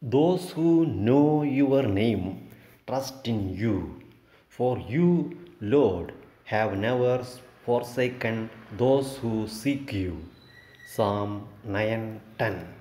Those who know your name trust in you, for you, Lord, have never forsaken those who seek you. Psalm 9 10